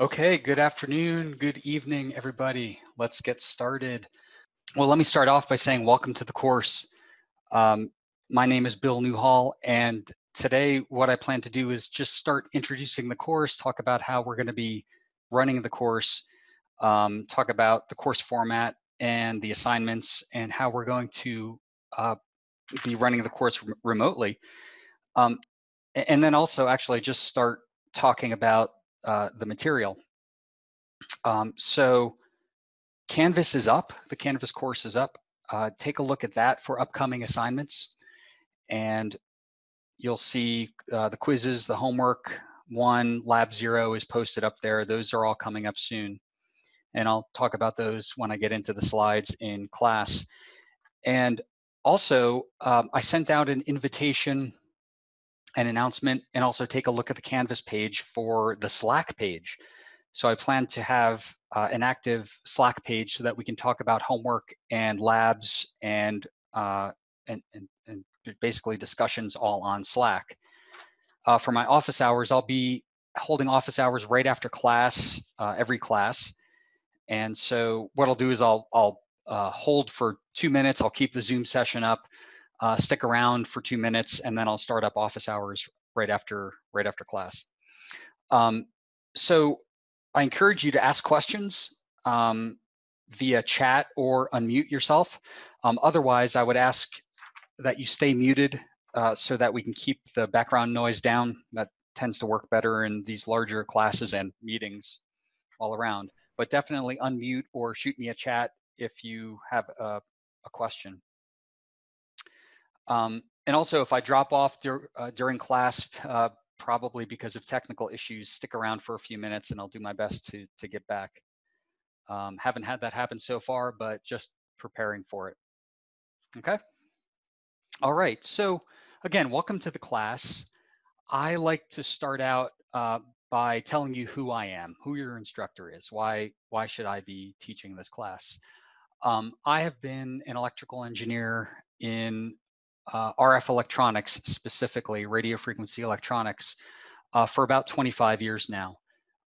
Okay, good afternoon, good evening, everybody. Let's get started. Well, let me start off by saying welcome to the course. Um, my name is Bill Newhall, and today what I plan to do is just start introducing the course, talk about how we're going to be running the course, um, talk about the course format and the assignments, and how we're going to uh, be running the course remotely. Um, and then also actually just start talking about uh, the material. Um, so Canvas is up, the Canvas course is up. Uh, take a look at that for upcoming assignments. And you'll see uh, the quizzes, the homework one, lab zero is posted up there. Those are all coming up soon. And I'll talk about those when I get into the slides in class. And also, um, I sent out an invitation an announcement and also take a look at the Canvas page for the Slack page. So I plan to have uh, an active Slack page so that we can talk about homework and labs and, uh, and, and, and, basically discussions all on Slack. Uh, for my office hours, I'll be holding office hours right after class, uh, every class. And so what I'll do is I'll, I'll uh, hold for two minutes. I'll keep the Zoom session up uh, stick around for two minutes, and then I'll start up office hours right after right after class. Um, so I encourage you to ask questions um, via chat or unmute yourself. Um, otherwise, I would ask that you stay muted uh, so that we can keep the background noise down. That tends to work better in these larger classes and meetings all around. But definitely unmute or shoot me a chat if you have a, a question. Um, and also, if I drop off dur uh, during class, uh, probably because of technical issues, stick around for a few minutes and I'll do my best to, to get back. Um, haven't had that happen so far, but just preparing for it. Okay. All right. So again, welcome to the class. I like to start out uh, by telling you who I am, who your instructor is, why why should I be teaching this class. Um, I have been an electrical engineer in uh, RF electronics, specifically radio frequency electronics, uh, for about 25 years now.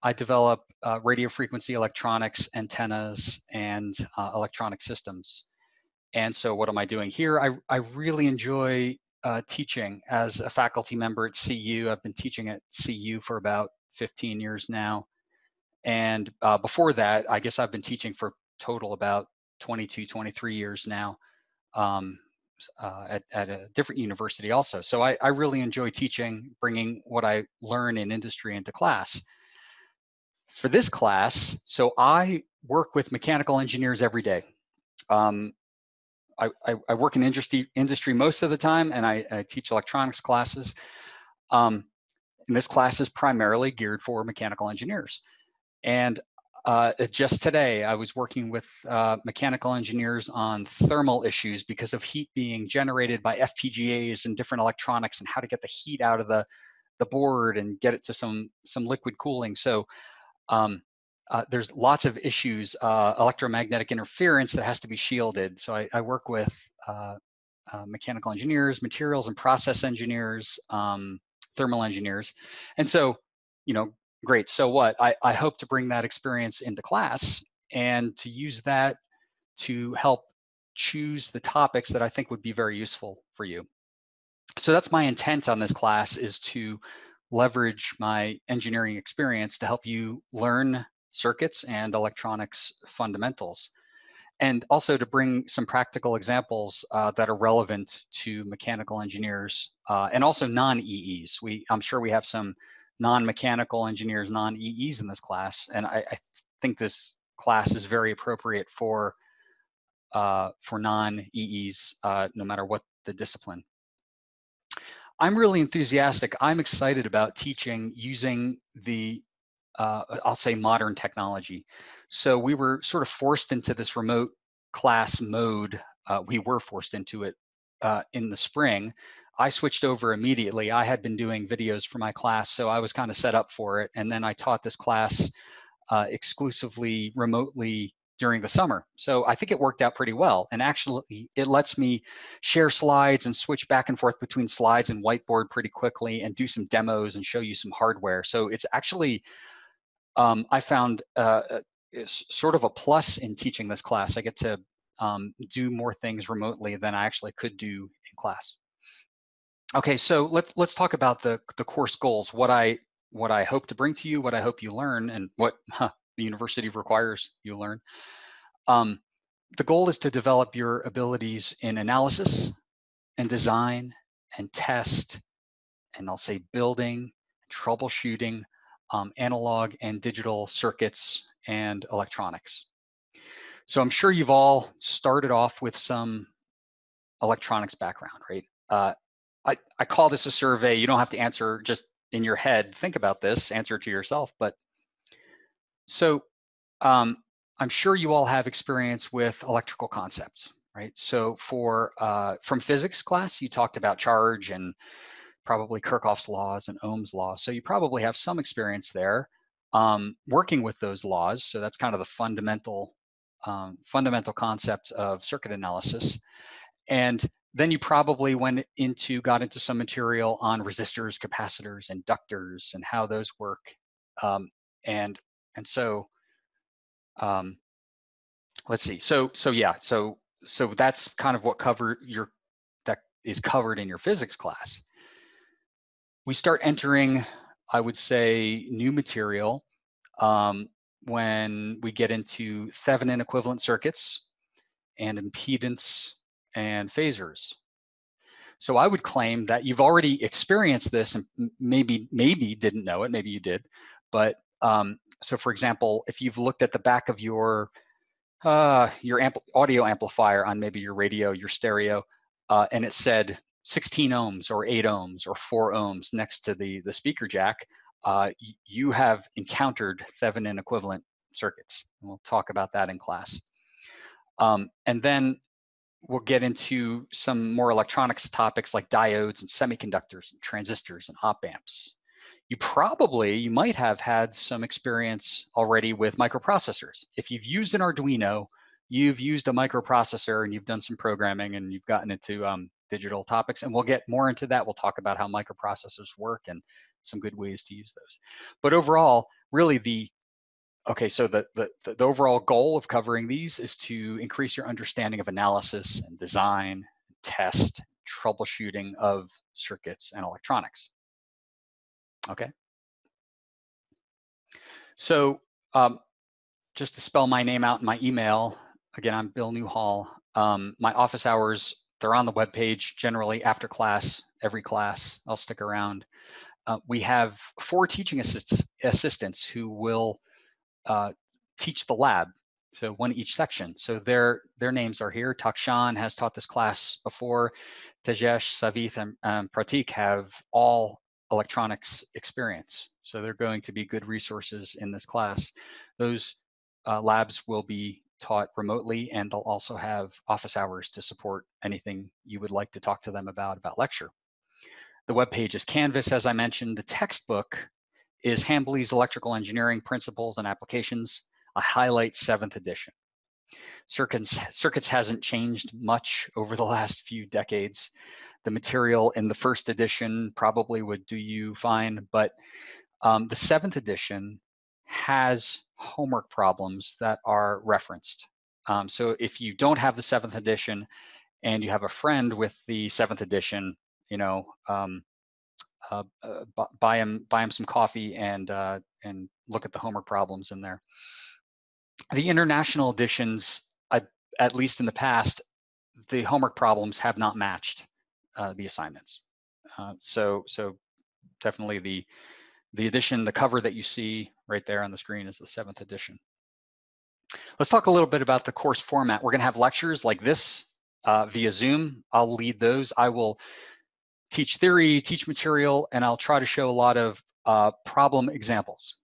I develop uh, radio frequency electronics, antennas, and uh, electronic systems. And so what am I doing here? I, I really enjoy uh, teaching as a faculty member at CU. I've been teaching at CU for about 15 years now. And uh, before that, I guess I've been teaching for total about 22, 23 years now. Um, uh, at, at a different university also. So I, I really enjoy teaching, bringing what I learn in industry into class. For this class, so I work with mechanical engineers every day. Um, I, I, I, work in industry, industry most of the time and I, I teach electronics classes. Um, and this class is primarily geared for mechanical engineers. And uh, just today, I was working with uh, mechanical engineers on thermal issues because of heat being generated by FPGAs and different electronics and how to get the heat out of the, the board and get it to some, some liquid cooling. So um, uh, there's lots of issues, uh, electromagnetic interference that has to be shielded. So I, I work with uh, uh, mechanical engineers, materials and process engineers, um, thermal engineers. And so, you know, great. So what? I, I hope to bring that experience into class and to use that to help choose the topics that I think would be very useful for you. So that's my intent on this class is to leverage my engineering experience to help you learn circuits and electronics fundamentals. And also to bring some practical examples uh, that are relevant to mechanical engineers uh, and also non-EEs. We, I'm sure we have some non-mechanical engineers, non-EEs in this class, and I, I, think this class is very appropriate for uh, for non-EEs, uh, no matter what the discipline. I'm really enthusiastic. I'm excited about teaching using the, uh, I'll say modern technology. So we were sort of forced into this remote class mode. Uh, we were forced into it uh, in the spring I switched over immediately. I had been doing videos for my class, so I was kind of set up for it. And then I taught this class uh, exclusively remotely during the summer. So I think it worked out pretty well. And actually, it lets me share slides and switch back and forth between slides and whiteboard pretty quickly and do some demos and show you some hardware. So it's actually um, I found uh, uh sort of a plus in teaching this class. I get to um, do more things remotely than I actually could do in class. Okay, so let's let's talk about the the course goals. What I what I hope to bring to you, what I hope you learn, and what huh, the university requires you learn. Um, the goal is to develop your abilities in analysis and design and test, and I'll say building, troubleshooting, um, analog and digital circuits and electronics. So I'm sure you've all started off with some electronics background, right? Uh, I, I call this a survey. You don't have to answer just in your head. Think about this, answer to yourself. But so um, I'm sure you all have experience with electrical concepts, right? So for uh, from physics class, you talked about charge and probably Kirchhoff's laws and Ohm's law. So you probably have some experience there um, working with those laws. So that's kind of the fundamental um, fundamental concepts of circuit analysis. And then you probably went into got into some material on resistors, capacitors, inductors, and how those work. Um, and and so um, let's see. So so yeah. So so that's kind of what cover your that is covered in your physics class. We start entering, I would say, new material um, when we get into Thevenin equivalent circuits and impedance and phasors. So I would claim that you've already experienced this and maybe maybe didn't know it, maybe you did, but um, so for example, if you've looked at the back of your uh, your ampl audio amplifier on maybe your radio, your stereo, uh, and it said 16 ohms or 8 ohms or 4 ohms next to the, the speaker jack, uh, you have encountered Thevenin equivalent circuits. And we'll talk about that in class. Um, and then we'll get into some more electronics topics like diodes and semiconductors and transistors and op amps. You probably, you might have had some experience already with microprocessors. If you've used an Arduino, you've used a microprocessor and you've done some programming and you've gotten into um, digital topics. And we'll get more into that. We'll talk about how microprocessors work and some good ways to use those. But overall, really the Okay, so the, the, the overall goal of covering these is to increase your understanding of analysis and design, test, troubleshooting of circuits and electronics. Okay. So um, just to spell my name out in my email, again, I'm Bill Newhall. Um, my office hours, they're on the web page generally after class, every class, I'll stick around. Uh, we have four teaching assist assistants who will uh, teach the lab. So one each section. So their their names are here. Takshan has taught this class before. Tejesh, Savith, and um, Pratik have all electronics experience. So they're going to be good resources in this class. Those uh, labs will be taught remotely and they'll also have office hours to support anything you would like to talk to them about about lecture. The web page is Canvas, as I mentioned. The textbook is Hambley's Electrical Engineering Principles and Applications, a highlight seventh edition. Circuits, circuits hasn't changed much over the last few decades. The material in the first edition probably would do you fine, but um, the seventh edition has homework problems that are referenced. Um, so if you don't have the seventh edition and you have a friend with the seventh edition, you know, um, uh, uh, buy him buy him some coffee and uh, and look at the homework problems in there. The international editions, I, at least in the past, the homework problems have not matched uh, the assignments. So so definitely the the edition, the cover that you see right there on the screen is the seventh edition. Let's talk a little bit about the course format. We're going to have lectures like this uh, via Zoom. I'll lead those. I will teach theory, teach material, and I'll try to show a lot of uh, problem examples.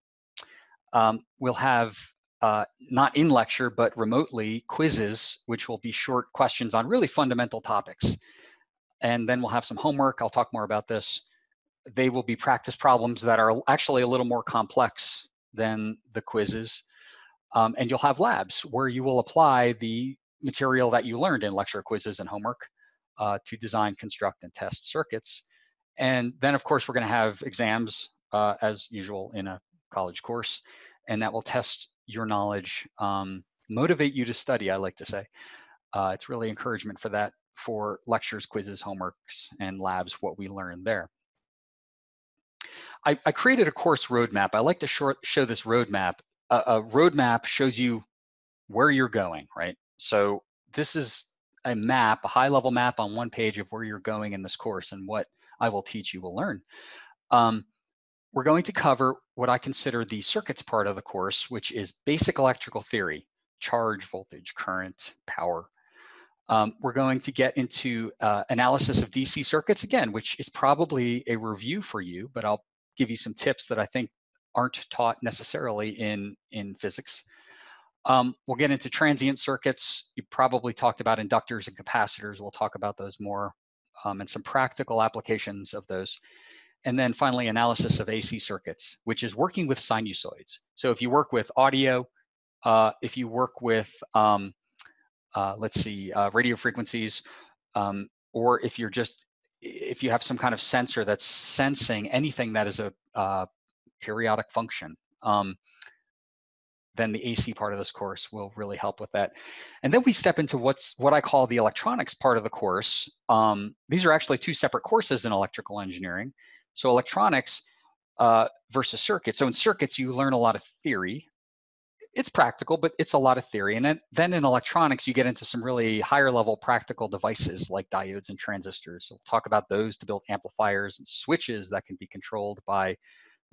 Um, we'll have uh, not in lecture, but remotely quizzes, which will be short questions on really fundamental topics. And then we'll have some homework. I'll talk more about this. They will be practice problems that are actually a little more complex than the quizzes. Um, and you'll have labs where you will apply the material that you learned in lecture quizzes and homework uh, to design, construct, and test circuits. And then, of course, we're going to have exams uh, as usual in a college course. and that will test your knowledge, um, motivate you to study, I like to say. Uh, it's really encouragement for that for lectures, quizzes, homeworks, and labs, what we learn there. I, I created a course roadmap. I like to short, show this roadmap. A, a roadmap shows you where you're going, right? So this is a map, a high level map on one page of where you're going in this course and what I will teach you will learn. Um, we're going to cover what I consider the circuits part of the course, which is basic electrical theory, charge, voltage, current, power. Um, we're going to get into uh, analysis of DC circuits again, which is probably a review for you, but I'll give you some tips that I think aren't taught necessarily in, in physics. Um, we'll get into transient circuits. You probably talked about inductors and capacitors. We'll talk about those more um, and some practical applications of those. And then finally, analysis of AC circuits, which is working with sinusoids. So if you work with audio, uh, if you work with, um, uh, let's see, uh, radio frequencies, um, or if you're just, if you have some kind of sensor that's sensing anything that is a uh, periodic function, um, then the AC part of this course will really help with that. And then we step into what's what I call the electronics part of the course. Um, these are actually two separate courses in electrical engineering. So electronics uh, versus circuits. So in circuits, you learn a lot of theory. It's practical, but it's a lot of theory. And then, then in electronics, you get into some really higher level practical devices like diodes and transistors. So we'll talk about those to build amplifiers and switches that can be controlled by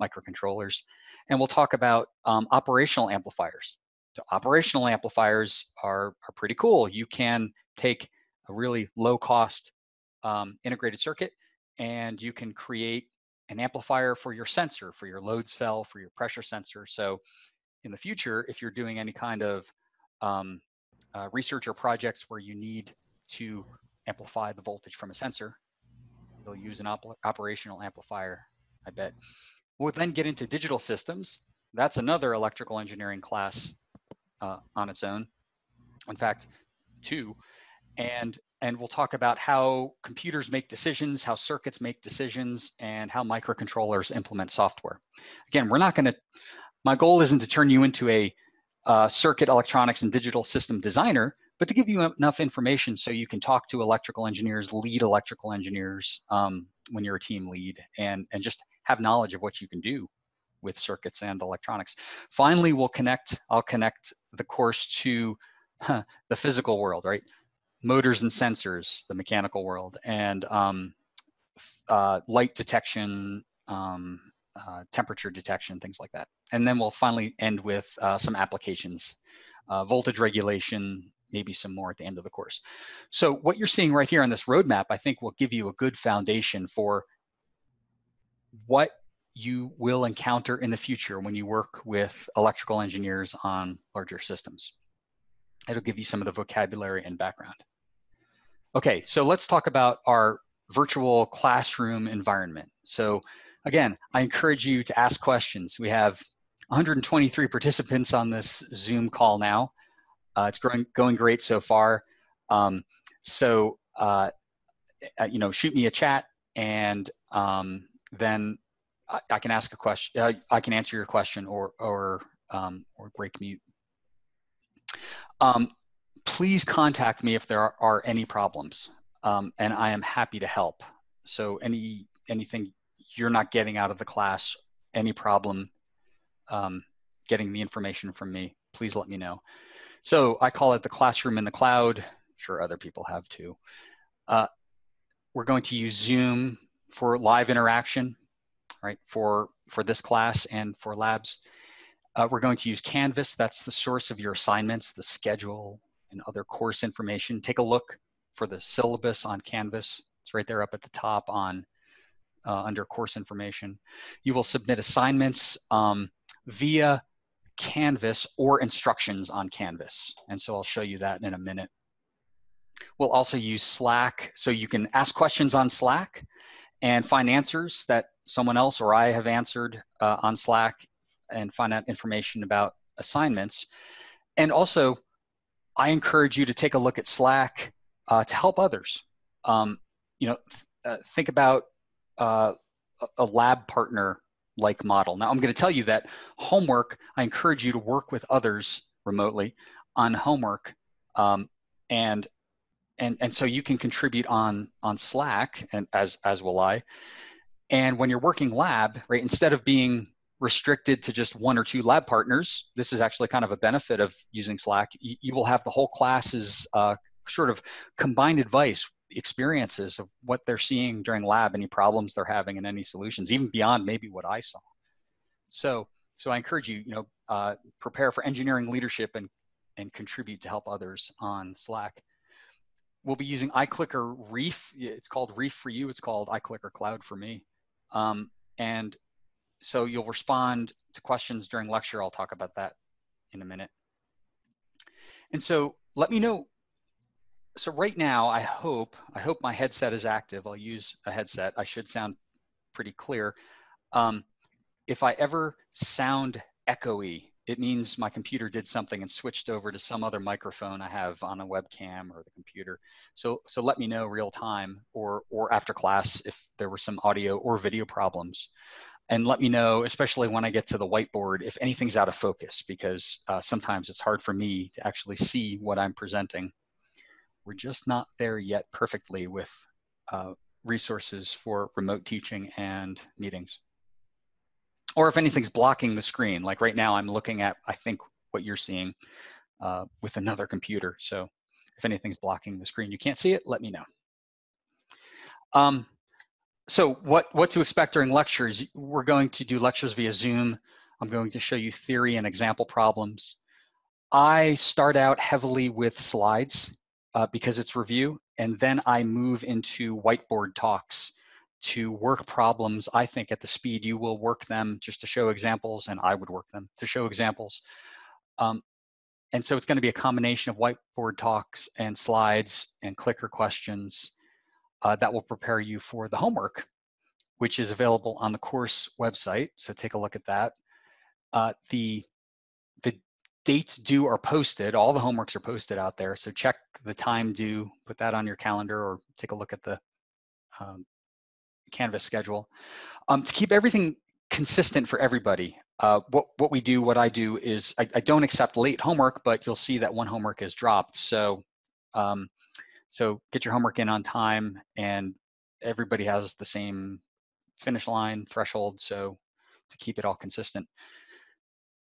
microcontrollers. And we'll talk about um, operational amplifiers. So operational amplifiers are, are pretty cool. You can take a really low cost um, integrated circuit and you can create an amplifier for your sensor, for your load cell, for your pressure sensor. So in the future, if you're doing any kind of um, uh, research or projects where you need to amplify the voltage from a sensor, you'll use an op operational amplifier, I bet. We'll then get into digital systems. That's another electrical engineering class uh, on its own. In fact, two. And, and we'll talk about how computers make decisions, how circuits make decisions, and how microcontrollers implement software. Again, we're not going to, my goal isn't to turn you into a uh, circuit electronics and digital system designer, but to give you enough information so you can talk to electrical engineers, lead electrical engineers um, when you're a team lead, and, and just have knowledge of what you can do with circuits and electronics. Finally, we'll connect, I'll connect the course to huh, the physical world, right? Motors and sensors, the mechanical world, and um, uh, light detection, um, uh, temperature detection, things like that. And then we'll finally end with uh, some applications, uh, voltage regulation, maybe some more at the end of the course. So what you're seeing right here on this roadmap, I think will give you a good foundation for what you will encounter in the future when you work with electrical engineers on larger systems. It'll give you some of the vocabulary and background. Okay, so let's talk about our virtual classroom environment. So again, I encourage you to ask questions. We have 123 participants on this Zoom call now. Uh, it's growing, going great so far. Um, so, uh, uh, you know, shoot me a chat and um, then I, I, can ask a question. Uh, I can answer your question or or um, or break mute. Um, please contact me if there are, are any problems, um, and I am happy to help. So any anything you're not getting out of the class, any problem um, getting the information from me, please let me know. So I call it the classroom in the cloud. sure other people have too. Uh, we're going to use Zoom for live interaction, right, for, for this class and for labs. Uh, we're going to use Canvas. That's the source of your assignments, the schedule, and other course information. Take a look for the syllabus on Canvas. It's right there up at the top on uh, under course information. You will submit assignments um, via Canvas or instructions on Canvas. And so I'll show you that in a minute. We'll also use Slack. So you can ask questions on Slack and find answers that someone else or I have answered uh, on Slack and find out information about assignments. And also, I encourage you to take a look at Slack uh, to help others. Um, you know, th uh, think about uh, a lab partner like model. Now I'm going to tell you that homework, I encourage you to work with others remotely on homework. Um, and, and, and so you can contribute on, on Slack and as, as will I. And when you're working lab, right, instead of being restricted to just one or two lab partners, this is actually kind of a benefit of using Slack. You, you will have the whole class's uh, sort of combined advice experiences of what they're seeing during lab, any problems they're having, and any solutions, even beyond maybe what I saw. So, so I encourage you, you know, uh, prepare for engineering leadership and and contribute to help others on Slack. We'll be using iClicker Reef. It's called Reef for you. It's called iClicker Cloud for me. Um, and so you'll respond to questions during lecture. I'll talk about that in a minute. And so let me know so right now, I hope, I hope my headset is active. I'll use a headset. I should sound pretty clear. Um, if I ever sound echoey, it means my computer did something and switched over to some other microphone I have on a webcam or the computer. So, so let me know real time or, or after class if there were some audio or video problems. And let me know, especially when I get to the whiteboard, if anything's out of focus, because uh, sometimes it's hard for me to actually see what I'm presenting. We're just not there yet perfectly with uh, resources for remote teaching and meetings. Or if anything's blocking the screen, like right now I'm looking at, I think what you're seeing uh, with another computer. So if anything's blocking the screen, you can't see it, let me know. Um, so what, what to expect during lectures, we're going to do lectures via Zoom. I'm going to show you theory and example problems. I start out heavily with slides uh, because it's review. And then I move into whiteboard talks to work problems, I think at the speed you will work them just to show examples and I would work them to show examples. Um, and so it's gonna be a combination of whiteboard talks and slides and clicker questions uh, that will prepare you for the homework, which is available on the course website. So take a look at that. Uh, the dates due are posted. All the homeworks are posted out there. So check the time due, put that on your calendar or take a look at the um, Canvas schedule. Um, to keep everything consistent for everybody, uh, what, what we do, what I do is I, I, don't accept late homework, but you'll see that one homework is dropped. So, um, so get your homework in on time and everybody has the same finish line threshold. So to keep it all consistent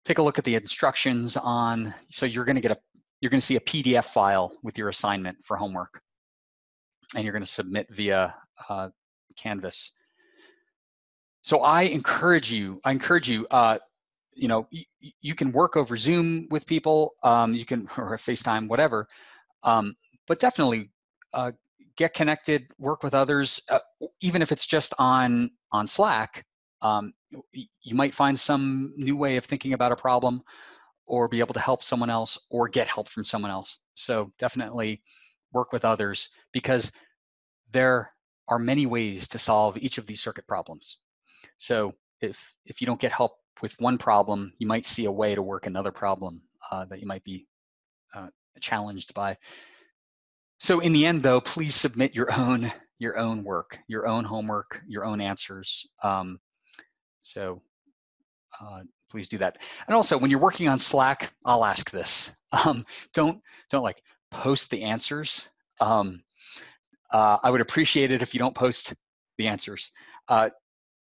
take a look at the instructions on, so you're gonna get a, you're gonna see a PDF file with your assignment for homework. And you're gonna submit via uh, Canvas. So I encourage you, I encourage you, uh, you know, you can work over Zoom with people, um, you can, or FaceTime, whatever, um, but definitely uh, get connected, work with others, uh, even if it's just on on Slack um, you might find some new way of thinking about a problem or be able to help someone else or get help from someone else. So definitely work with others because there are many ways to solve each of these circuit problems. So if, if you don't get help with one problem, you might see a way to work another problem uh, that you might be uh, challenged by. So in the end though, please submit your own your own work, your own homework, your own answers. Um, so uh, please do that. And also, when you're working on Slack, I'll ask this: um, don't don't like post the answers. Um, uh, I would appreciate it if you don't post the answers. Uh,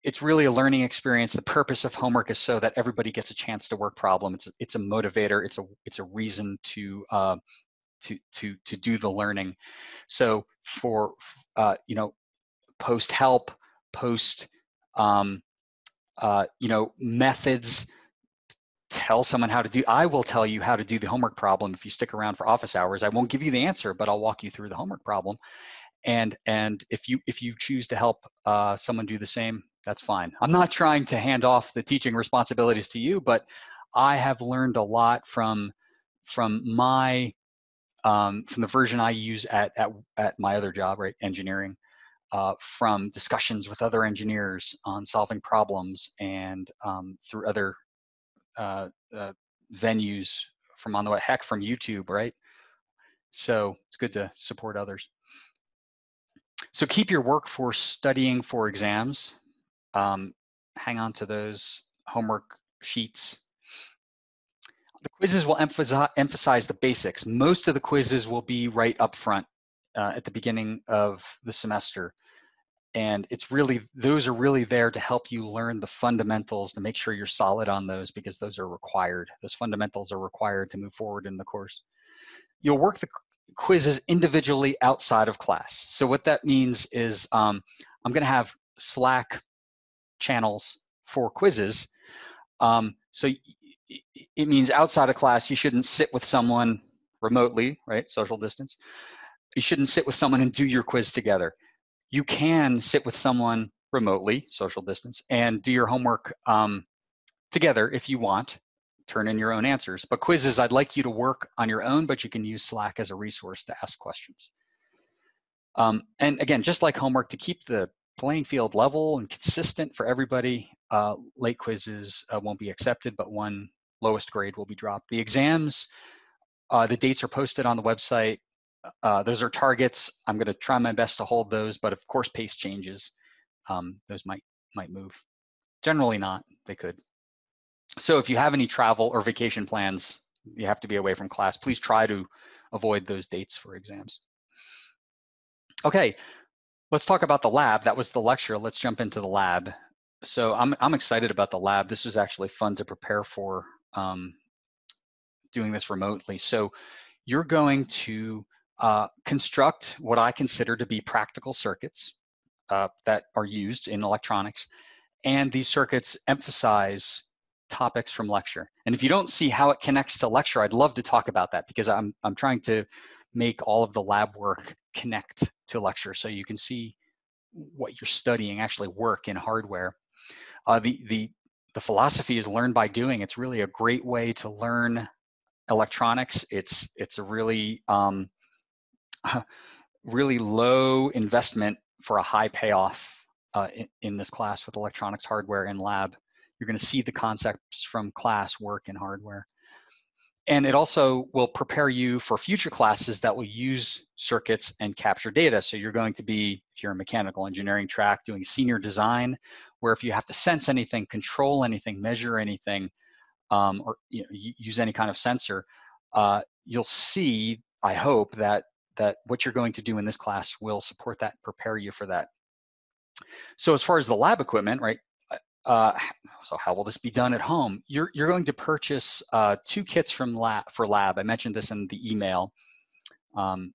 it's really a learning experience. The purpose of homework is so that everybody gets a chance to work problem. It's a, it's a motivator. It's a it's a reason to uh, to to to do the learning. So for uh, you know, post help, post um, uh, you know, methods, tell someone how to do, I will tell you how to do the homework problem if you stick around for office hours. I won't give you the answer, but I'll walk you through the homework problem. And, and if you, if you choose to help uh, someone do the same, that's fine. I'm not trying to hand off the teaching responsibilities to you, but I have learned a lot from, from my, um, from the version I use at, at, at my other job, right, engineering, uh, from discussions with other engineers on solving problems and um, through other uh, uh, venues from on the way, heck, from YouTube, right? So it's good to support others. So keep your workforce studying for exams. Um, hang on to those homework sheets. The quizzes will emphasize, emphasize the basics. Most of the quizzes will be right up front uh, at the beginning of the semester. And it's really, those are really there to help you learn the fundamentals to make sure you're solid on those because those are required. Those fundamentals are required to move forward in the course. You'll work the quizzes individually outside of class. So what that means is um, I'm gonna have Slack channels for quizzes. Um, so it means outside of class, you shouldn't sit with someone remotely, right? Social distance. You shouldn't sit with someone and do your quiz together. You can sit with someone remotely, social distance, and do your homework um, together if you want. Turn in your own answers. But quizzes, I'd like you to work on your own, but you can use Slack as a resource to ask questions. Um, and again, just like homework, to keep the playing field level and consistent for everybody, uh, late quizzes uh, won't be accepted, but one lowest grade will be dropped. The exams, uh, the dates are posted on the website. Uh, those are targets. I'm going to try my best to hold those, but of course, pace changes. Um, those might might move. Generally not. They could. So if you have any travel or vacation plans, you have to be away from class. Please try to avoid those dates for exams. Okay, let's talk about the lab. That was the lecture. Let's jump into the lab. So I'm I'm excited about the lab. This was actually fun to prepare for um, doing this remotely. So you're going to uh, construct what I consider to be practical circuits uh, that are used in electronics. And these circuits emphasize topics from lecture. And if you don't see how it connects to lecture, I'd love to talk about that because I'm, I'm trying to make all of the lab work connect to lecture so you can see what you're studying actually work in hardware. Uh, the, the, the philosophy is learn by doing. It's really a great way to learn electronics. It's, it's a really, um, really low investment for a high payoff uh, in, in, this class with electronics hardware and lab. You're going to see the concepts from class work in hardware. And it also will prepare you for future classes that will use circuits and capture data. So you're going to be, if you're a mechanical engineering track, doing senior design, where if you have to sense anything, control anything, measure anything, um, or you know, use any kind of sensor, uh, you'll see, I hope, that that what you're going to do in this class will support that, prepare you for that. So as far as the lab equipment, right? Uh, so how will this be done at home? You're you're going to purchase uh, two kits from lab for lab. I mentioned this in the email. Um,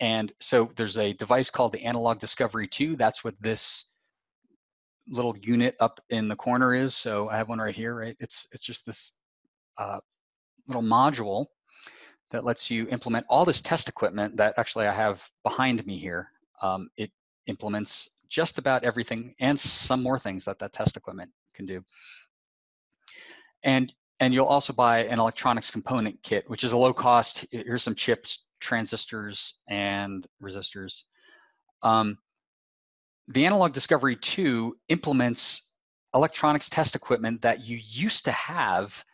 and so there's a device called the Analog Discovery 2. That's what this little unit up in the corner is. So I have one right here, right? It's it's just this uh, little module that lets you implement all this test equipment that actually I have behind me here. Um, it implements just about everything and some more things that that test equipment can do. And and you'll also buy an electronics component kit, which is a low cost. Here's some chips, transistors, and resistors. Um, the Analog Discovery 2 implements electronics test equipment that you used to have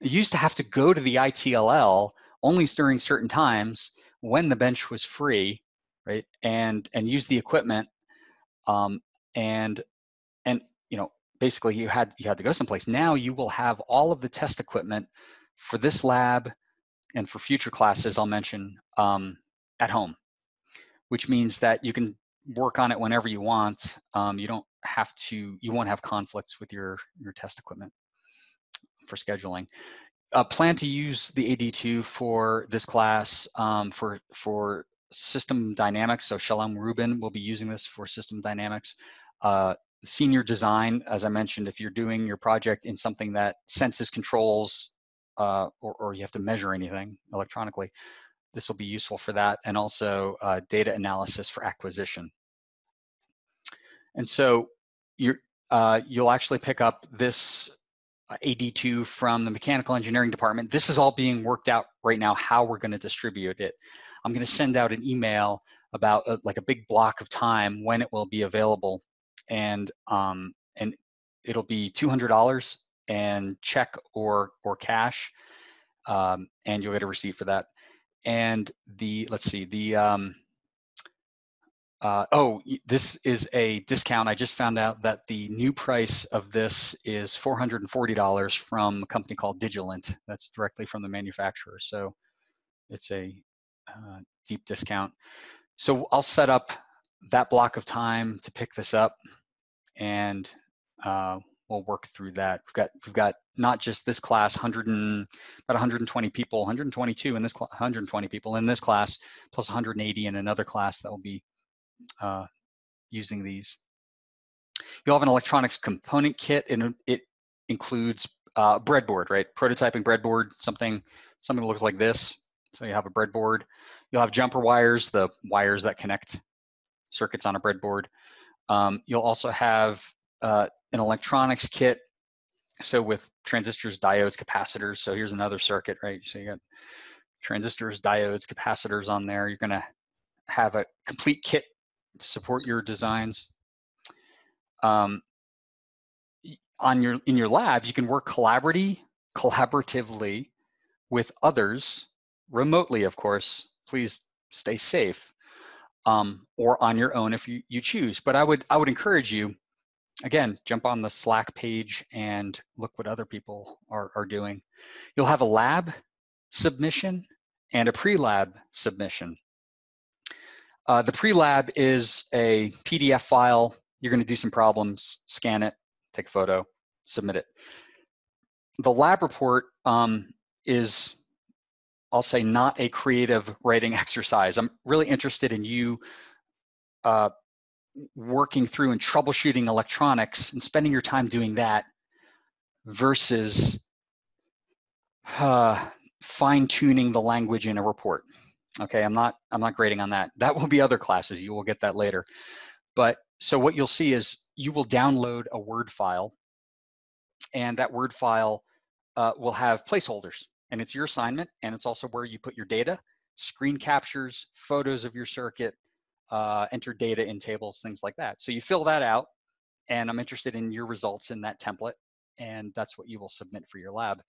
used to have to go to the ITLL only during certain times when the bench was free, right? And and use the equipment, um, and and you know basically you had you had to go someplace. Now you will have all of the test equipment for this lab and for future classes I'll mention um, at home, which means that you can work on it whenever you want. Um, you don't have to. You won't have conflicts with your your test equipment for scheduling. Uh, plan to use the AD2 for this class um, for for system dynamics. So Shalom Rubin will be using this for system dynamics. Uh, senior design, as I mentioned, if you're doing your project in something that senses controls uh, or, or, you have to measure anything electronically, this will be useful for that. And also uh, data analysis for acquisition. And so you uh, you'll actually pick up this uh, AD2 from the mechanical engineering department. This is all being worked out right now, how we're going to distribute it. I'm going to send out an email about a, uh, like a big block of time when it will be available. And, um, and it'll be $200 and check or, or cash. Um, and you'll get a receipt for that. And the, let's see, the, um, uh, oh, this is a discount. I just found out that the new price of this is $440 from a company called Digilent. That's directly from the manufacturer. So it's a uh, deep discount. So I'll set up that block of time to pick this up and uh, we'll work through that. We've got we've got not just this class, 100 and about 120 people, 122 in this class, 120 people in this class, plus 180 in another class that will be uh, using these. You'll have an electronics component kit, and it includes uh, breadboard, right? Prototyping breadboard, something something that looks like this. So you have a breadboard. You'll have jumper wires, the wires that connect circuits on a breadboard. Um, you'll also have uh, an electronics kit. So with transistors, diodes, capacitors. So here's another circuit, right? So you got transistors, diodes, capacitors on there. You're gonna have a complete kit to support your designs. Um, on your in your lab, you can work collaboratively, collaboratively with others remotely, of course. Please stay safe, um, or on your own if you you choose. But I would I would encourage you, again, jump on the Slack page and look what other people are are doing. You'll have a lab submission and a pre-lab submission. Uh, the pre-lab is a PDF file. You're going to do some problems, scan it, take a photo, submit it. The lab report um, is, I'll say, not a creative writing exercise. I'm really interested in you uh, working through and troubleshooting electronics and spending your time doing that versus uh, fine tuning the language in a report. Okay, I'm not I'm not grading on that. That will be other classes. You will get that later. But so what you'll see is you will download a Word file, and that Word file uh, will have placeholders, and it's your assignment, and it's also where you put your data, screen captures, photos of your circuit, uh, enter data in tables, things like that. So you fill that out, and I'm interested in your results in that template, and that's what you will submit for your lab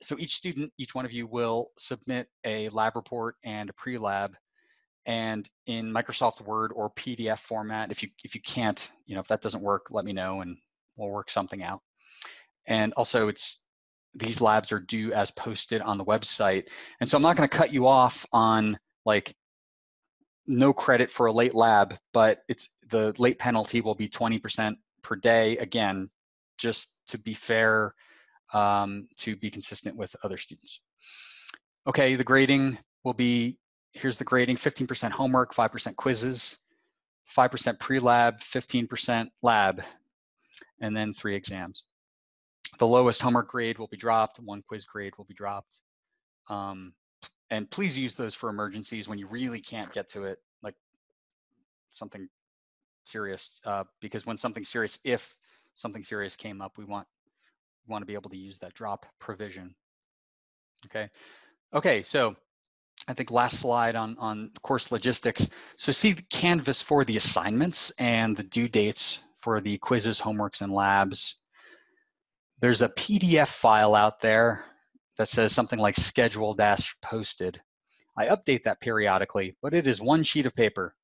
so each student, each one of you will submit a lab report and a pre-lab and in Microsoft Word or PDF format. If you if you can't, you know, if that doesn't work, let me know and we'll work something out. And also it's these labs are due as posted on the website. And so I'm not going to cut you off on like no credit for a late lab, but it's the late penalty will be 20% per day again, just to be fair um, to be consistent with other students. Okay, the grading will be, here's the grading, 15% homework, 5% quizzes, 5% pre-lab, 15% lab, and then three exams. The lowest homework grade will be dropped, one quiz grade will be dropped. Um, and please use those for emergencies when you really can't get to it, like something serious, uh, because when something serious, if something serious came up, we want want to be able to use that drop provision. Okay. Okay, so I think last slide on, on course logistics. So see the Canvas for the assignments and the due dates for the quizzes, homeworks, and labs. There's a PDF file out there that says something like schedule dash posted. I update that periodically, but it is one sheet of paper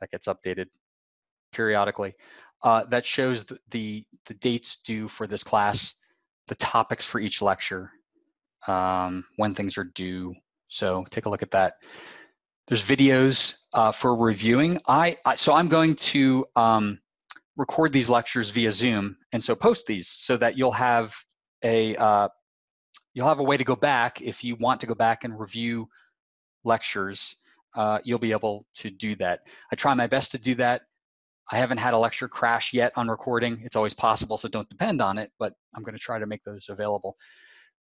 that gets updated periodically uh, that shows the, the, the dates due for this class, the topics for each lecture, um, when things are due. So take a look at that. There's videos uh, for reviewing. I, I, so I'm going to um, record these lectures via Zoom, and so post these so that you'll have a uh, you'll have a way to go back if you want to go back and review lectures. Uh, you'll be able to do that. I try my best to do that I haven't had a lecture crash yet on recording. It's always possible, so don't depend on it, but I'm going to try to make those available.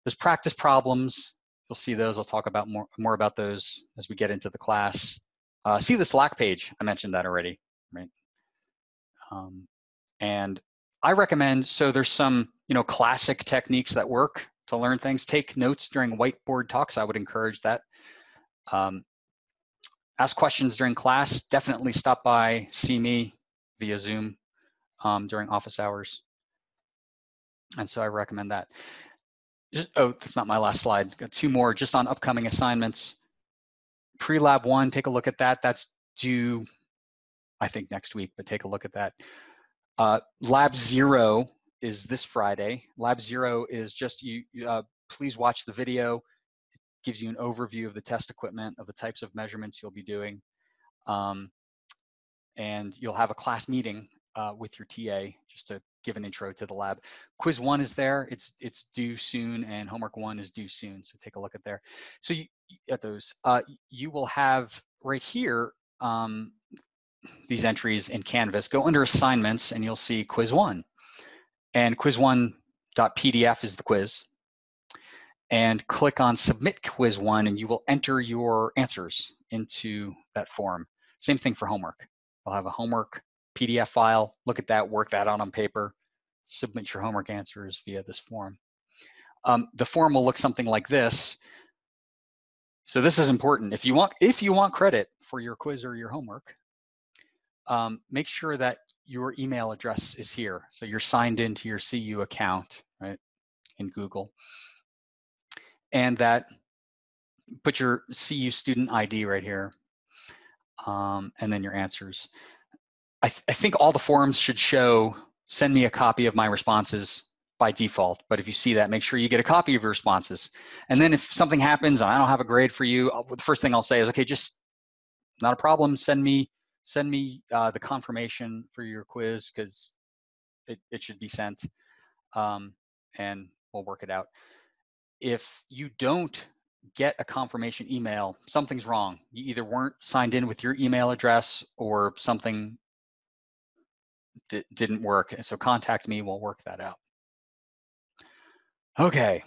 There's practice problems. You'll see those. I'll talk about more, more about those as we get into the class. Uh, see the Slack page. I mentioned that already, right? Um, and I recommend, so there's some, you know, classic techniques that work to learn things. Take notes during whiteboard talks. I would encourage that. Um, ask questions during class. Definitely stop by, see me, via Zoom um, during office hours. And so I recommend that. Just, oh, that's not my last slide. Got two more just on upcoming assignments. Pre-lab one, take a look at that. That's due I think next week, but take a look at that. Uh, Lab Zero is this Friday. Lab Zero is just you. Uh, please watch the video. It gives you an overview of the test equipment, of the types of measurements you'll be doing, um, and you'll have a class meeting uh, with your TA just to give an intro to the lab. Quiz one is there. It's it's due soon, and homework one is due soon. So take a look at there. So you, at those, uh, you will have right here um, these entries in Canvas. Go under assignments, and you'll see quiz one. And quiz one.pdf is the quiz. And click on submit quiz one, and you will enter your answers into that form. Same thing for homework. We'll have a homework PDF file, look at that, work that out on paper, submit your homework answers via this form. Um, the form will look something like this. So this is important. If you want, if you want credit for your quiz or your homework, um, make sure that your email address is here. So you're signed into your CU account, right, in Google. And that, put your CU student ID right here, um, and then your answers. I, th I think all the forums should show send me a copy of my responses by default. But if you see that, make sure you get a copy of your responses. And then if something happens and I don't have a grade for you, the first thing I'll say is, okay, just not a problem. Send me send me uh, the confirmation for your quiz because it, it should be sent um, and we'll work it out. If you don't get a confirmation email, something's wrong. You either weren't signed in with your email address or something didn't work. So contact me, we'll work that out. Okay,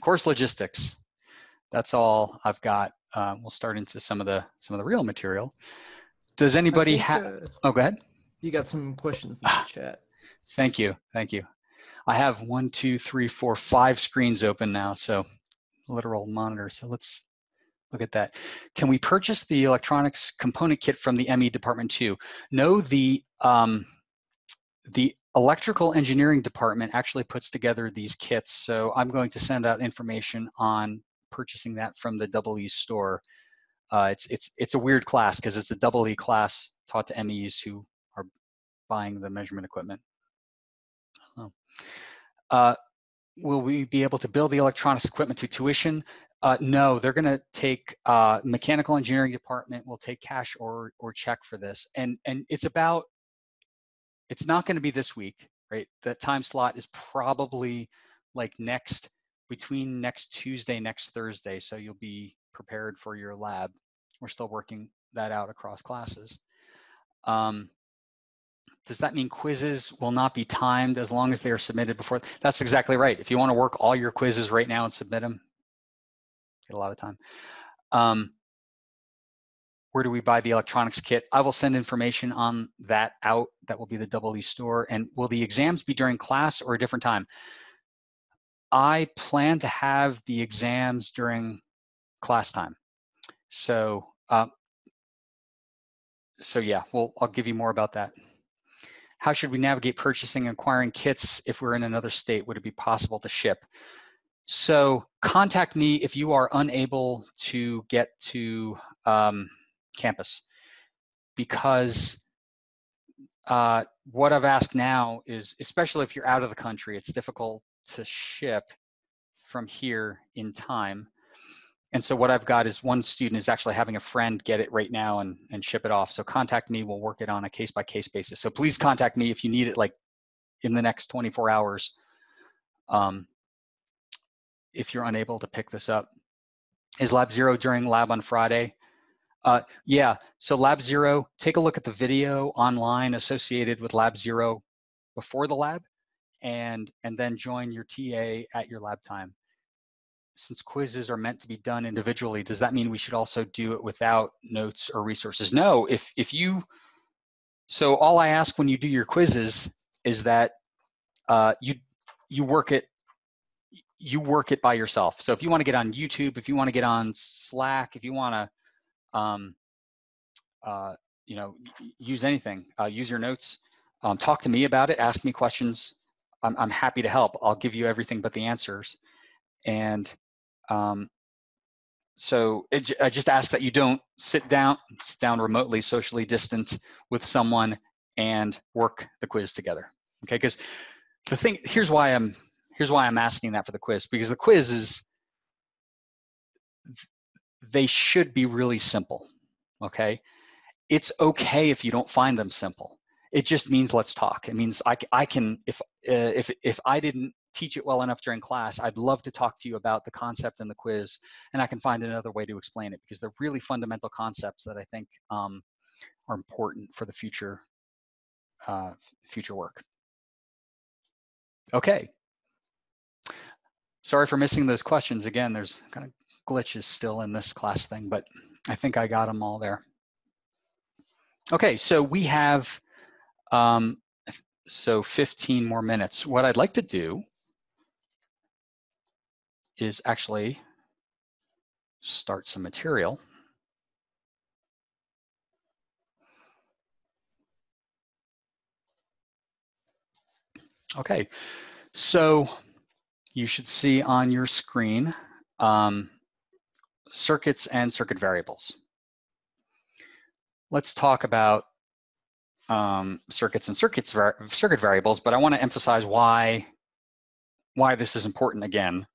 course logistics. That's all I've got. Uh, we'll start into some of the some of the real material. Does anybody have? Uh, oh, go ahead. You got some questions in the chat. Thank you, thank you. I have one, two, three, four, five screens open now, so literal monitor. So let's look at that. Can we purchase the electronics component kit from the ME department too? No, the um, the electrical engineering department actually puts together these kits. So I'm going to send out information on purchasing that from the Double E store. Uh, it's it's it's a weird class because it's a double E class taught to MEs who are buying the measurement equipment. Uh, will we be able to build the electronics equipment to tuition? Uh, no, they're going to take uh, mechanical engineering department will take cash or or check for this, and and it's about it's not going to be this week, right? The time slot is probably like next between next Tuesday, next Thursday. So you'll be prepared for your lab. We're still working that out across classes. Um, does that mean quizzes will not be timed as long as they are submitted before? That's exactly right. If you want to work all your quizzes right now and submit them, get a lot of time. Um, where do we buy the electronics kit? I will send information on that out. That will be the Double E store. And will the exams be during class or a different time? I plan to have the exams during class time. So, uh, so yeah, well, I'll give you more about that. How should we navigate purchasing and acquiring kits if we're in another state? Would it be possible to ship? So contact me if you are unable to get to um, campus because uh, what I've asked now is, especially if you're out of the country, it's difficult to ship from here in time. And so what I've got is one student is actually having a friend get it right now and, and ship it off. So contact me, we'll work it on a case by case basis. So please contact me if you need it like in the next 24 hours. Um, if you're unable to pick this up. Is Lab Zero during lab on Friday? Uh, yeah, so Lab Zero, take a look at the video online associated with Lab Zero before the lab, and, and then join your TA at your lab time. Since quizzes are meant to be done individually, does that mean we should also do it without notes or resources? No, if, if you, so all I ask when you do your quizzes is that uh, you, you work it you work it by yourself. So if you want to get on YouTube, if you want to get on Slack, if you want to um, uh, you know, use anything, uh, use your notes, um, talk to me about it, ask me questions. I'm, I'm happy to help. I'll give you everything but the answers. And um, so it, I just ask that you don't sit down, sit down remotely, socially distant with someone and work the quiz together. Okay, because the thing here's why I'm here's why I'm asking that for the quiz because the quiz is they should be really simple. Okay, it's okay if you don't find them simple. It just means let's talk. It means I, I can if uh, if if I didn't teach it well enough during class, I'd love to talk to you about the concept in the quiz, and I can find another way to explain it because they're really fundamental concepts that I think um, are important for the future uh, future work. Okay. Sorry for missing those questions. Again, there's kind of glitches still in this class thing, but I think I got them all there. Okay, so we have um, so 15 more minutes. What I'd like to do is actually start some material. Okay, so you should see on your screen um, circuits and circuit variables. Let's talk about um, circuits and circuits circuit variables, but I want to emphasize why why this is important again.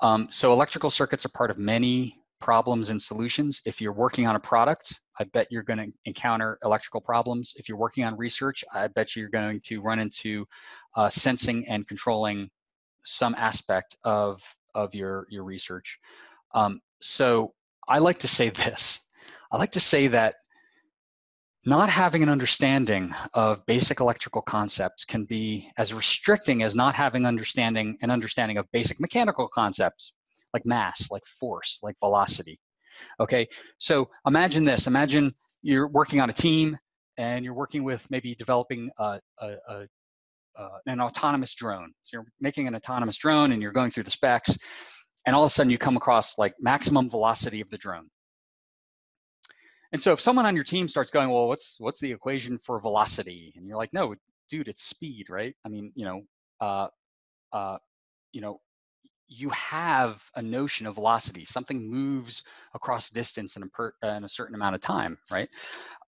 Um, so electrical circuits are part of many problems and solutions. If you're working on a product, I bet you're going to encounter electrical problems. If you're working on research, I bet you're going to run into uh, sensing and controlling some aspect of of your your research. Um, so I like to say this. I like to say that not having an understanding of basic electrical concepts can be as restricting as not having understanding an understanding of basic mechanical concepts like mass, like force, like velocity. Okay, so imagine this. Imagine you're working on a team and you're working with maybe developing a, a, a, uh, an autonomous drone. So you're making an autonomous drone and you're going through the specs and all of a sudden you come across like maximum velocity of the drone. And so if someone on your team starts going, well, what's what's the equation for velocity? And you're like, no, dude, it's speed, right? I mean, you know, uh, uh, you know, you have a notion of velocity. Something moves across distance in a, per, in a certain amount of time, right?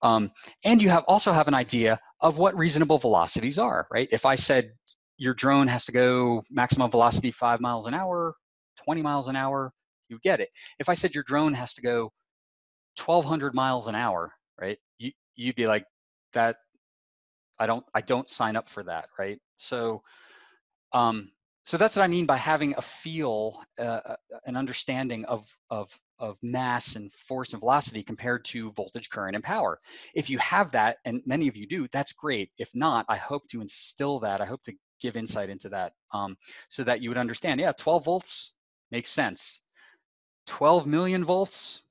Um, and you have also have an idea of what reasonable velocities are, right? If I said your drone has to go maximum velocity five miles an hour, 20 miles an hour, you get it. If I said your drone has to go 1200 miles an hour, right? You, you'd be like, that, I don't, I don't sign up for that, right? So, um, so that's what I mean by having a feel, uh, uh, an understanding of, of, of mass and force and velocity compared to voltage, current, and power. If you have that, and many of you do, that's great. If not, I hope to instill that. I hope to give insight into that um, so that you would understand, yeah, 12 volts makes sense. 12 million volts,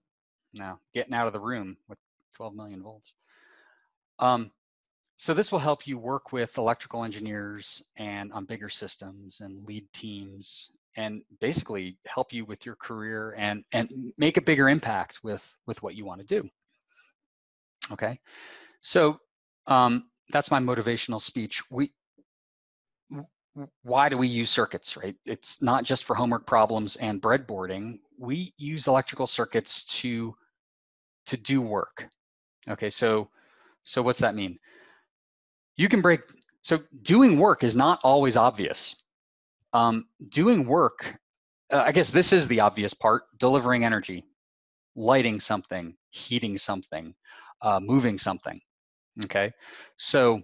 now, getting out of the room with 12 million volts. Um, so this will help you work with electrical engineers and on bigger systems and lead teams and basically help you with your career and, and make a bigger impact with, with what you want to do. Okay, so um, that's my motivational speech. We, why do we use circuits, right? It's not just for homework problems and breadboarding. We use electrical circuits to to do work. Okay, so so what's that mean? You can break, so doing work is not always obvious. Um, doing work, uh, I guess this is the obvious part, delivering energy, lighting something, heating something, uh, moving something, okay? So,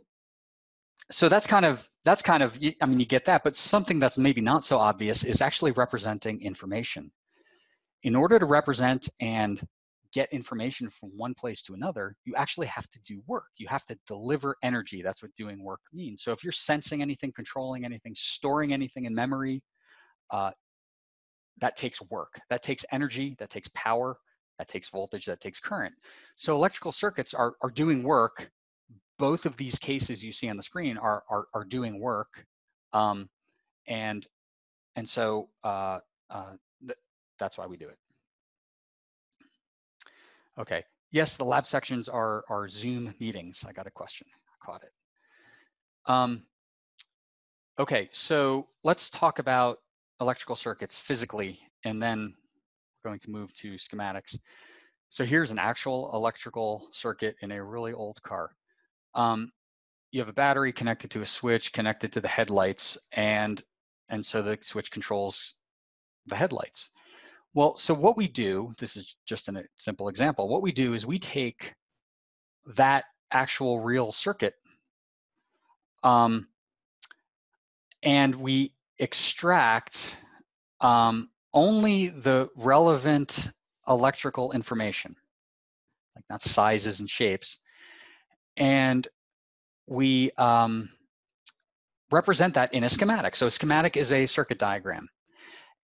so that's kind of, that's kind of, I mean, you get that, but something that's maybe not so obvious is actually representing information. In order to represent and get information from one place to another, you actually have to do work. You have to deliver energy. That's what doing work means. So if you're sensing anything, controlling anything, storing anything in memory, uh, that takes work. That takes energy, that takes power, that takes voltage, that takes current. So electrical circuits are, are doing work. Both of these cases you see on the screen are, are, are doing work. Um, and, and so uh, uh, th that's why we do it. Okay. Yes, the lab sections are, are Zoom meetings. I got a question. I caught it. Um, okay, so let's talk about electrical circuits physically, and then we're going to move to schematics. So here's an actual electrical circuit in a really old car. Um, you have a battery connected to a switch connected to the headlights and and so the switch controls the headlights. Well, so what we do, this is just a simple example, what we do is we take that actual real circuit um, and we extract um, only the relevant electrical information, like not sizes and shapes, and we um, represent that in a schematic. So a schematic is a circuit diagram.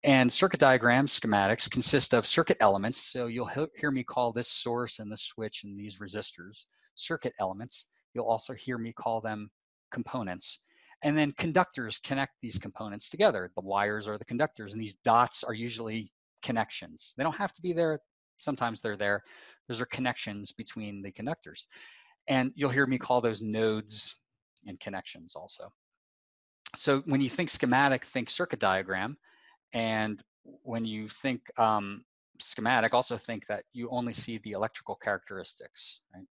And circuit diagrams, schematics, consist of circuit elements. So you'll hear me call this source and this switch and these resistors circuit elements. You'll also hear me call them components. And then conductors connect these components together. The wires are the conductors, and these dots are usually connections. They don't have to be there. Sometimes they're there. Those are connections between the conductors. And you'll hear me call those nodes and connections also. So when you think schematic, think circuit diagram. And when you think um, schematic, also think that you only see the electrical characteristics, right?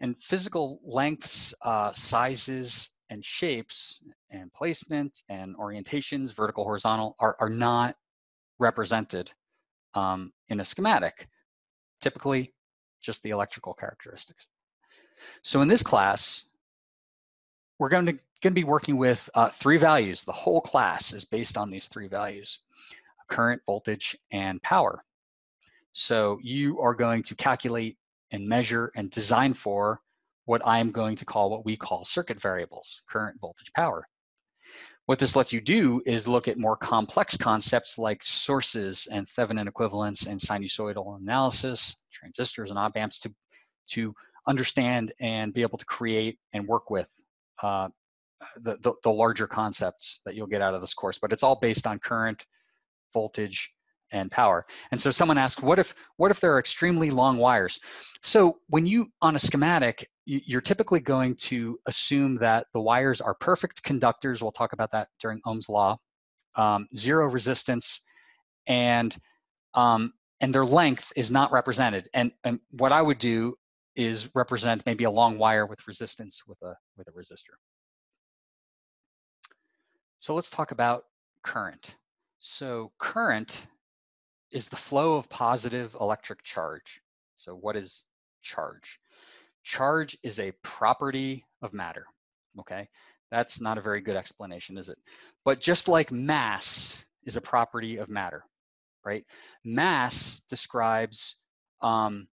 And physical lengths, uh, sizes, and shapes, and placement, and orientations, vertical, horizontal, are, are not represented um, in a schematic. Typically, just the electrical characteristics. So in this class, we're going to, going to be working with uh, three values. The whole class is based on these three values, current, voltage, and power. So you are going to calculate and measure and design for what I'm going to call what we call circuit variables, current, voltage, power. What this lets you do is look at more complex concepts like sources and Thevenin equivalence and sinusoidal analysis, transistors and op amps to, to understand and be able to create and work with uh, the, the, the larger concepts that you'll get out of this course. But it's all based on current, voltage, and power. And so someone asked, what if what if there are extremely long wires? So when you on a schematic, you're typically going to assume that the wires are perfect conductors. We'll talk about that during Ohm's law. Um, zero resistance, and um, and their length is not represented. And and what I would do is represent maybe a long wire with resistance with a with a resistor. So let's talk about current. So current is the flow of positive electric charge. So what is charge? Charge is a property of matter, okay? That's not a very good explanation, is it? But just like mass is a property of matter, right? Mass describes um,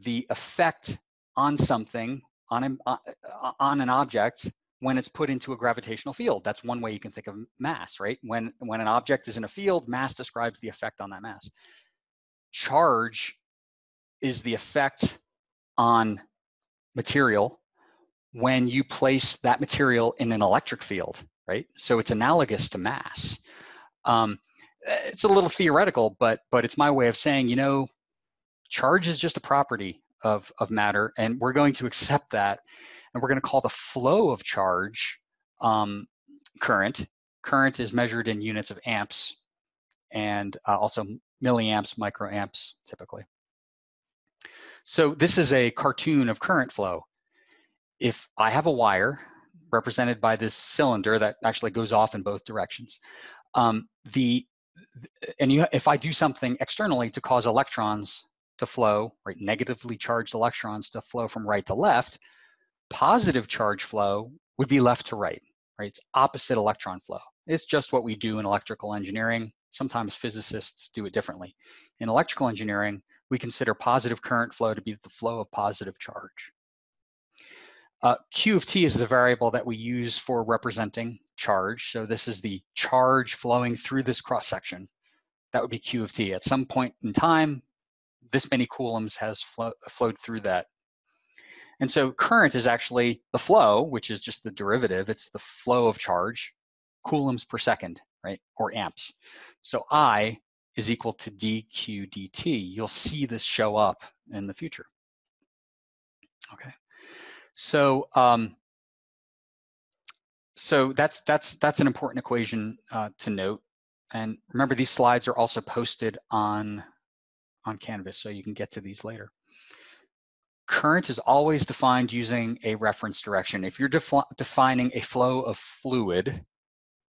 the effect on something, on an, uh, on an object when it's put into a gravitational field. That's one way you can think of mass, right? When, when an object is in a field, mass describes the effect on that mass. Charge is the effect on material when you place that material in an electric field, right? So it's analogous to mass. Um, it's a little theoretical, but but it's my way of saying, you know, charge is just a property of of matter, and we're going to accept that and we're going to call the flow of charge um, current. Current is measured in units of amps and uh, also milliamps, microamps typically. So this is a cartoon of current flow. If I have a wire represented by this cylinder that actually goes off in both directions, um, the and you, if I do something externally to cause electrons to flow, right, negatively charged electrons to flow from right to left, positive charge flow would be left to right, right? It's opposite electron flow. It's just what we do in electrical engineering. Sometimes physicists do it differently. In electrical engineering, we consider positive current flow to be the flow of positive charge. Uh, Q of t is the variable that we use for representing charge. So this is the charge flowing through this cross section. That would be Q of t. At some point in time, this many coulombs has flow, flowed through that and so current is actually the flow, which is just the derivative. It's the flow of charge, coulombs per second, right? Or amps. So I is equal to dq dt. You'll see this show up in the future. Okay. So um, so that's that's that's an important equation uh, to note. and remember these slides are also posted on, on Canvas, so you can get to these later. Current is always defined using a reference direction. If you're defi defining a flow of fluid,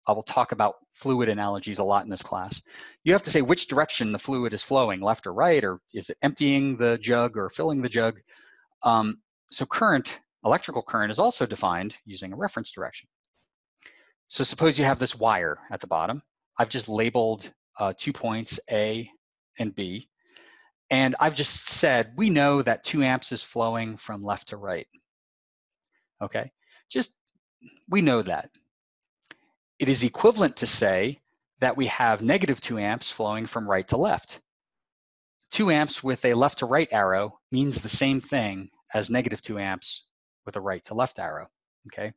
I will talk about fluid analogies a lot in this class. You have to say which direction the fluid is flowing, left or right, or is it emptying the jug or filling the jug? Um, so current, electrical current is also defined using a reference direction. So suppose you have this wire at the bottom. I've just labeled uh, two points, A and B. And I've just said, we know that two amps is flowing from left to right. Okay, just, we know that. It is equivalent to say that we have negative two amps flowing from right to left. Two amps with a left to right arrow means the same thing as negative two amps with a right to left arrow, okay?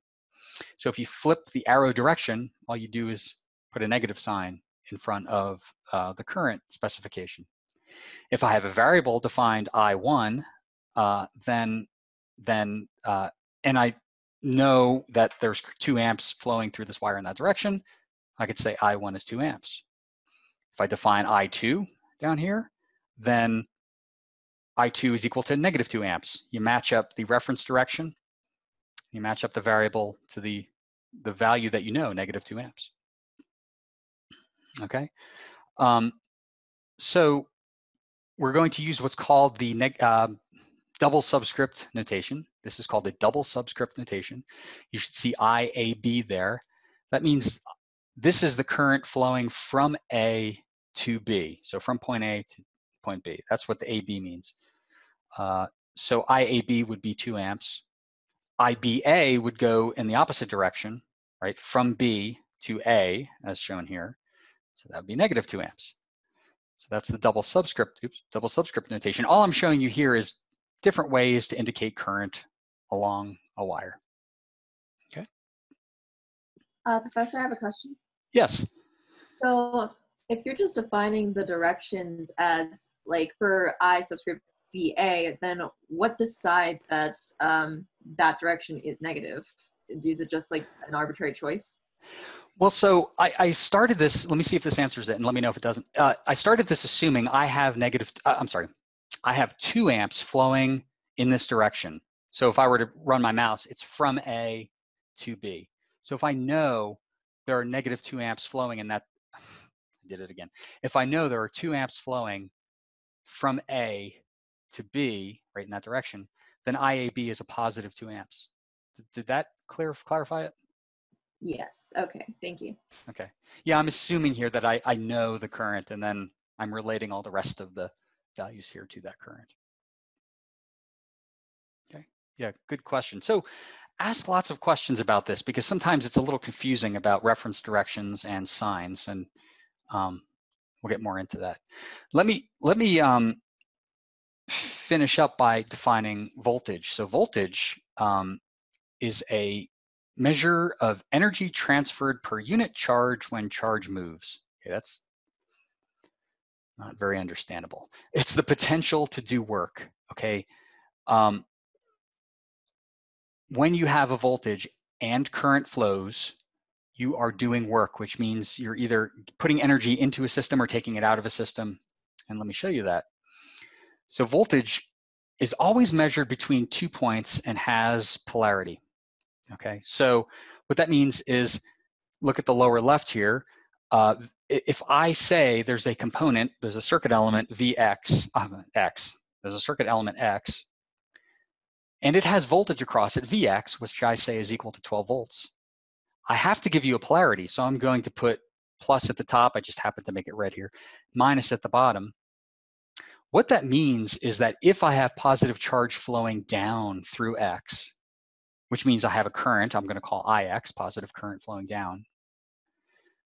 So if you flip the arrow direction, all you do is put a negative sign in front of uh, the current specification. If I have a variable defined I1, uh, then, then uh, and I know that there's two amps flowing through this wire in that direction, I could say I1 is two amps. If I define I2 down here, then I2 is equal to negative two amps. You match up the reference direction, you match up the variable to the, the value that you know, negative two amps. Okay, um, so we're going to use what's called the uh, double subscript notation. This is called the double subscript notation. You should see IAB there. That means this is the current flowing from A to B. So from point A to point B. That's what the AB means. Uh, so IAB would be two amps. IBA would go in the opposite direction, right? From B to A, as shown here. So that would be negative two amps. So that's the double subscript, oops, double subscript notation. All I'm showing you here is different ways to indicate current along a wire. Okay. Uh, professor, I have a question. Yes. So if you're just defining the directions as like for I subscript BA, then what decides that um, that direction is negative? Is it just like an arbitrary choice? Well, so I, I, started this, let me see if this answers it and let me know if it doesn't. Uh, I started this assuming I have negative, uh, I'm sorry, I have two amps flowing in this direction. So if I were to run my mouse, it's from A to B. So if I know there are negative two amps flowing in that, I did it again. If I know there are two amps flowing from A to B, right in that direction, then IAB is a positive two amps. Did, did that clear, clarify it? Yes, okay, thank you. Okay, yeah, I'm assuming here that I, I know the current and then I'm relating all the rest of the values here to that current. Okay, yeah, good question. So ask lots of questions about this because sometimes it's a little confusing about reference directions and signs and um, we'll get more into that. Let me, let me um, finish up by defining voltage. So voltage um, is a measure of energy transferred per unit charge when charge moves. Okay, that's not very understandable. It's the potential to do work, okay? Um, when you have a voltage and current flows, you are doing work, which means you're either putting energy into a system or taking it out of a system. And let me show you that. So voltage is always measured between two points and has polarity. Okay, so what that means is, look at the lower left here. Uh, if I say there's a component, there's a circuit element Vx, uh, X, there's a circuit element X, and it has voltage across it, Vx, which I say is equal to 12 volts. I have to give you a polarity, so I'm going to put plus at the top, I just happen to make it red here, minus at the bottom. What that means is that if I have positive charge flowing down through X, which means I have a current, I'm gonna call Ix, positive current flowing down,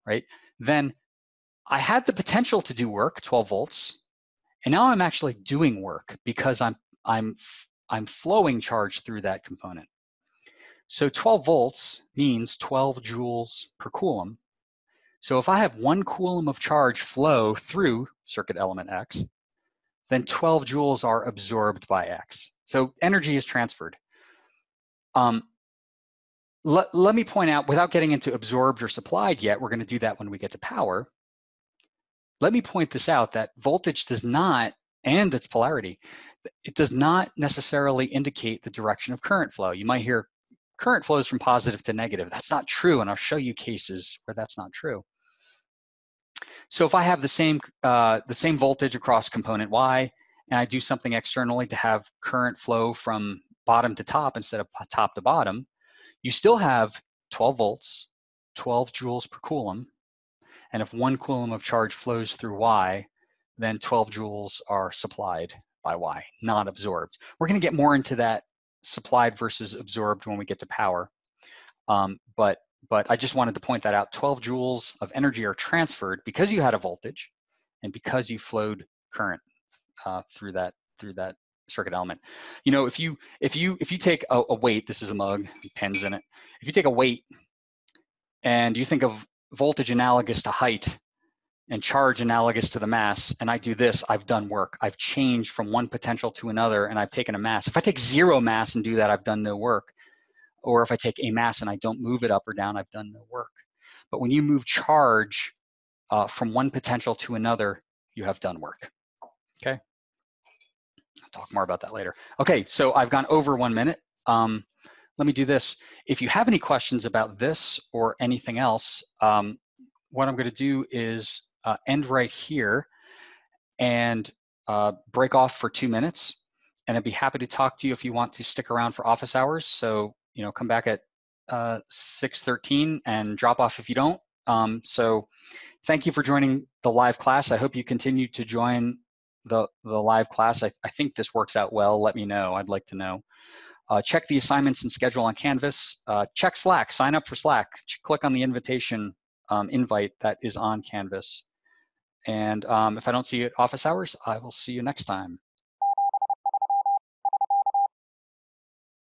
right? Then I had the potential to do work, 12 volts, and now I'm actually doing work because I'm, I'm, I'm flowing charge through that component. So 12 volts means 12 joules per coulomb. So if I have one coulomb of charge flow through circuit element X, then 12 joules are absorbed by X. So energy is transferred. Um, let, let me point out, without getting into absorbed or supplied yet, we're going to do that when we get to power. let me point this out that voltage does not, and its polarity, it does not necessarily indicate the direction of current flow. You might hear current flows from positive to negative. That's not true, and I'll show you cases where that's not true. So if I have the same, uh, the same voltage across component Y, and I do something externally to have current flow from bottom to top instead of top to bottom, you still have 12 volts, 12 joules per coulomb. And if one coulomb of charge flows through Y, then 12 joules are supplied by Y, not absorbed. We're going to get more into that supplied versus absorbed when we get to power. Um, but but I just wanted to point that out. 12 joules of energy are transferred because you had a voltage and because you flowed current uh, through that through that circuit element. You know, if you if you if you take a, a weight, this is a mug, pens in it. If you take a weight and you think of voltage analogous to height and charge analogous to the mass, and I do this, I've done work. I've changed from one potential to another, and I've taken a mass. If I take zero mass and do that, I've done no work. Or if I take a mass and I don't move it up or down, I've done no work. But when you move charge uh, from one potential to another, you have done work. Okay? Talk more about that later. Okay, so I've gone over one minute. Um, let me do this. If you have any questions about this or anything else, um, what I'm going to do is uh, end right here and uh, break off for two minutes. And I'd be happy to talk to you if you want to stick around for office hours. So, you know, come back at uh, 6.13 and drop off if you don't. Um, so thank you for joining the live class. I hope you continue to join the, the live class. I, I think this works out well. Let me know. I'd like to know. Uh, check the assignments and schedule on Canvas. Uh, check Slack. Sign up for Slack. Click on the invitation um, invite that is on Canvas. And um, if I don't see you at office hours, I will see you next time.